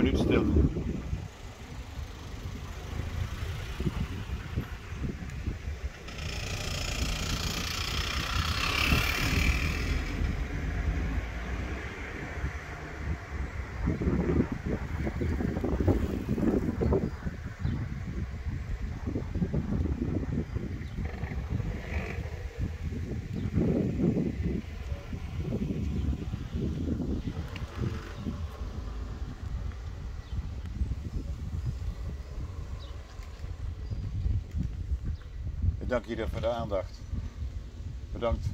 minutes still. Bedank iedereen voor de aandacht. Bedankt.